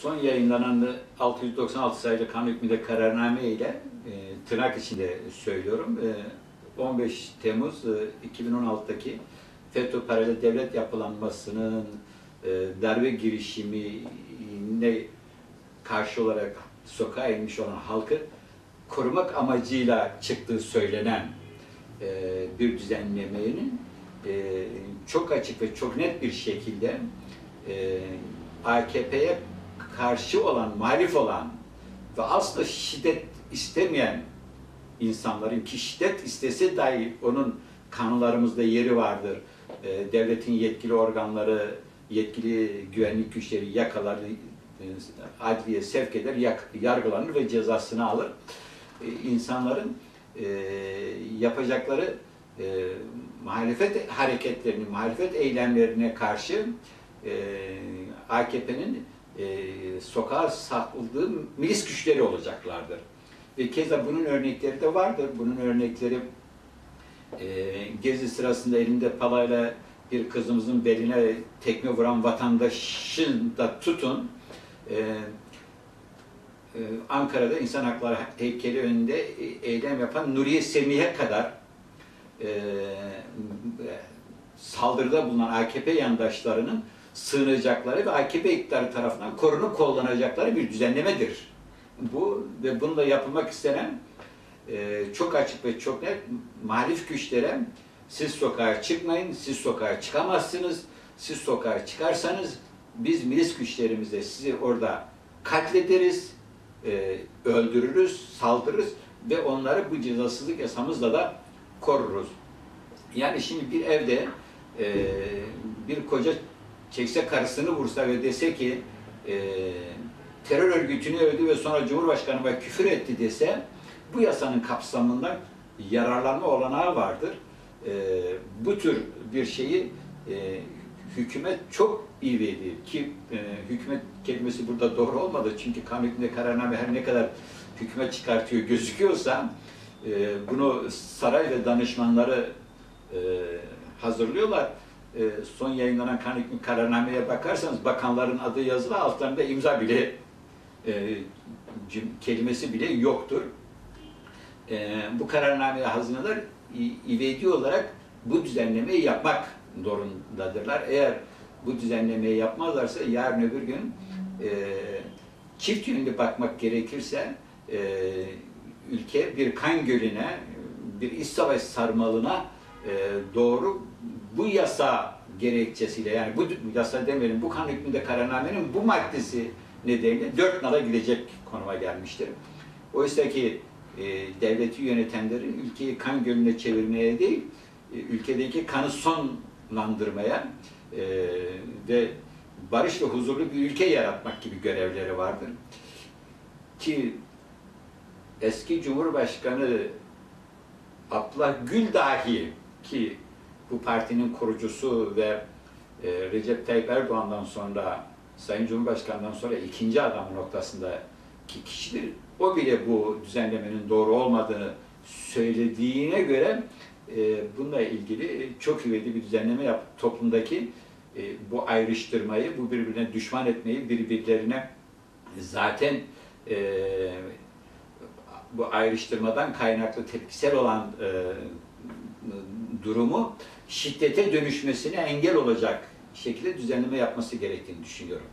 son yayınlanan 696 sayılı kanun hükmünde kararname ile e, tırnak içinde söylüyorum. E, 15 Temmuz e, 2016'daki FETÖ paralel devlet yapılanmasının e, darbe girişimine karşı olarak sokağa inmiş olan halkı korumak amacıyla çıktığı söylenen e, bir düzenlemenin e, çok açık ve çok net bir şekilde e, AKP'ye karşı olan, muhalif olan ve asla şiddet istemeyen insanların ki şiddet istese dahi onun kanunlarımızda yeri vardır. E, devletin yetkili organları, yetkili güvenlik güçleri yakalar, e, adliye sevk eder, yak- yargılanır ve cezasını alır. E, insanların e, yapacakları e, muhalefet hareketlerini, muhalefet eylemlerine karşı e, AKP'nin e, sokağa saldığı milis güçleri olacaklardır. Ve keza bunun örnekleri de vardır. Bunun örnekleri e, gezi sırasında elinde palayla bir kızımızın beline tekme vuran vatandaşın da tutun e, e, Ankara'da insan hakları heykeli önünde eylem yapan Nuriye Semih'e kadar e, saldırıda bulunan AKP yandaşlarının sığınacakları ve AKP iktidarı tarafından korunup kullanacakları bir düzenlemedir. Bu ve bununla yapılmak istenen e, çok açık ve çok net muhalif güçlere siz sokağa çıkmayın, siz sokağa çıkamazsınız, siz sokağa çıkarsanız biz milis güçlerimizle sizi orada katlederiz, e, öldürürüz, saldırırız ve onları bu cezasızlık yasamızla da koruruz. Yani şimdi bir evde e, bir koca çekse karısını vursa ve dese ki e, terör örgütünü övdü ve sonra Cumhurbaşkanı'na küfür etti dese bu yasanın kapsamında yararlanma olanağı vardır. E, bu tür bir şeyi e, hükümet çok iyi verir ki e, hükümet kelimesi burada doğru olmadı çünkü kanun kararname her ne kadar hükümet çıkartıyor gözüküyorsa e, bunu saray ve danışmanları e, hazırlıyorlar. E, son yayınlanan kanun kararnameye bakarsanız bakanların adı yazılı altlarında imza bile e, kelimesi bile yoktur. E, bu kararnameye hazineler ivedi olarak bu düzenlemeyi yapmak zorundadırlar. Eğer bu düzenlemeyi yapmazlarsa yarın öbür gün e, çift yönlü bakmak gerekirse e, ülke bir kan gölüne, bir iç savaş sarmalına e, doğru bu yasa gerekçesiyle yani bu yasa demeyelim bu kanun hükmünde kararnamenin bu maddesi nedeniyle dört nala gidecek konuma gelmiştir. Oysa ki e, devleti yönetenlerin ülkeyi kan gölüne çevirmeye değil, e, ülkedeki kanı sonlandırmaya e, ve barış ve huzurlu bir ülke yaratmak gibi görevleri vardır. Ki eski Cumhurbaşkanı Abdullah Gül dahi ki bu partinin kurucusu ve e, Recep Tayyip Erdoğan'dan sonra Sayın Cumhurbaşkanı'ndan sonra ikinci adam noktasında ki kişidir. O bile bu düzenlemenin doğru olmadığını söylediğine göre e, bununla ilgili çok ivedi bir düzenleme yap toplumdaki e, bu ayrıştırmayı, bu birbirine düşman etmeyi, birbirlerine zaten e, bu ayrıştırmadan kaynaklı tepkisel olan e, durumu şiddete dönüşmesine engel olacak şekilde düzenleme yapması gerektiğini düşünüyorum.